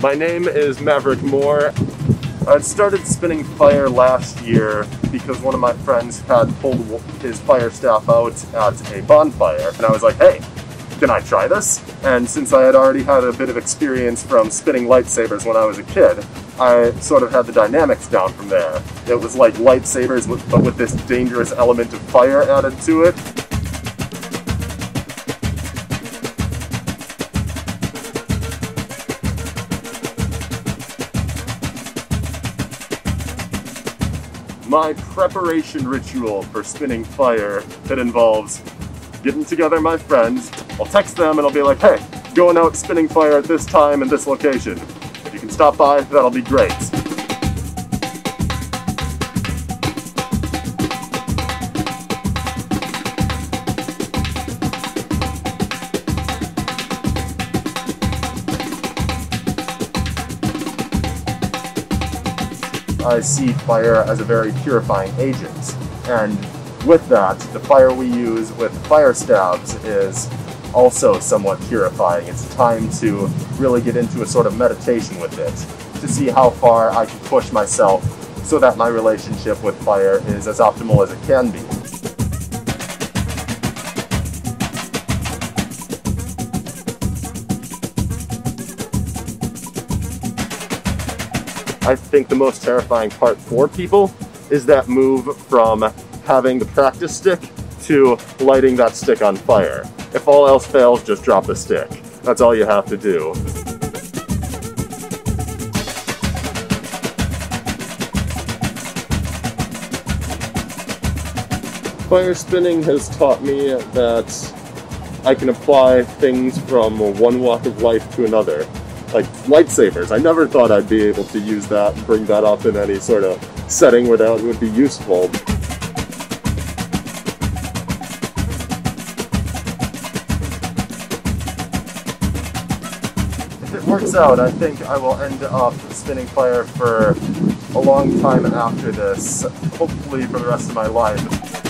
My name is Maverick Moore. I started spinning fire last year because one of my friends had pulled his fire staff out at a bonfire, and I was like, hey, can I try this? And since I had already had a bit of experience from spinning lightsabers when I was a kid, I sort of had the dynamics down from there. It was like lightsabers, but with this dangerous element of fire added to it. My preparation ritual for spinning fire that involves getting together my friends. I'll text them and I'll be like, hey, going out spinning fire at this time and this location. If you can stop by, that'll be great. I see fire as a very purifying agent. And with that, the fire we use with fire staffs is also somewhat purifying. It's time to really get into a sort of meditation with it, to see how far I can push myself so that my relationship with fire is as optimal as it can be. I think the most terrifying part for people is that move from having the practice stick to lighting that stick on fire. If all else fails, just drop the stick. That's all you have to do. Fire spinning has taught me that I can apply things from one walk of life to another like lightsabers. I never thought I'd be able to use that and bring that up in any sort of setting where that would be useful. If it works out, I think I will end up spinning fire for a long time after this, hopefully for the rest of my life.